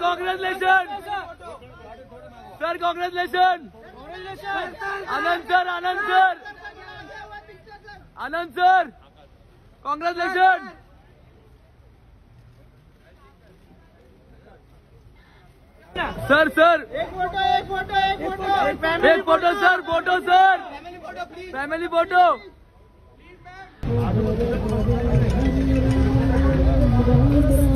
Congratulation sir congratulation Anand sir Anand sir Anand sir congratulation sir sir एक photo एक photo एक photo एक photo sir photo sir family photo please family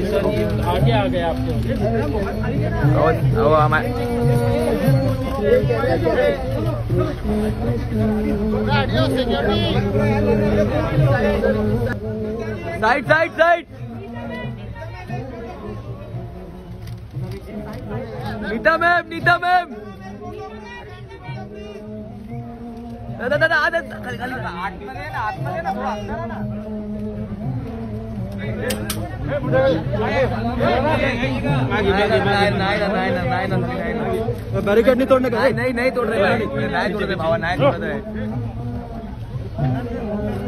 आगे आ गए आपको side side side. Neeta ma'am Neeta ma'am. दादा दादा आधा खाली खाली। आतमध्ये ना आतमध्ये ना थोडा अंदर ना बैरिकेड नहीं तोड़ने नाही नाही नाही तोड रहे भाई। तोड रहे भावा नाही तोडत आहे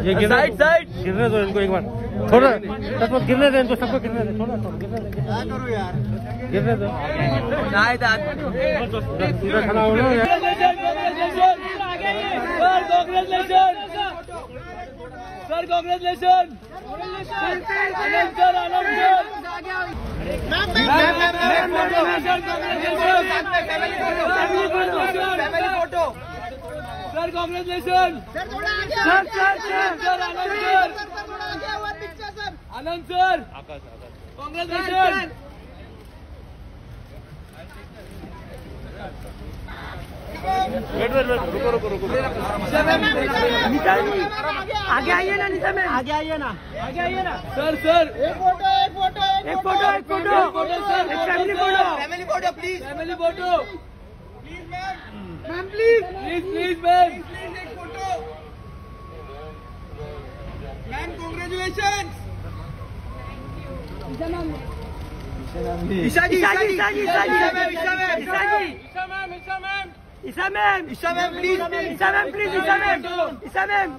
ये गिरने साइड साइड। गिरने दो इनको एक बार। थोड़ा तत्व गिरने दे इनको सबको गिरने दे। थोड़ा थोड़ा गिरने दे। क्या यार? गिरने दो। नाही खड़ा हो sir congratulation sir Anand sir congratulation sir sir sir sir Anand sir Anand sir congratulation wait wait wait रुको रुको रुको। आगे आइए ना निशा मैम। आगे आइए ना। आगे आइए ना। Sir sir. एक फ़ोटो एक फ़ोटो एक फ़ोटो। एक फ़ोटो। एक फ़ोटो सर। एक family photo family photo please family photo please ma'am ma'am please please please ma'am please एक photo ma'am. Congratulation Isha ji Isha ji Isha ji Isha ma'am Isha ji. Isha ma'am Isha ma'am Isha ma'am Isha ma'am please Isha ma'am please Isha ma'am Isha ma'am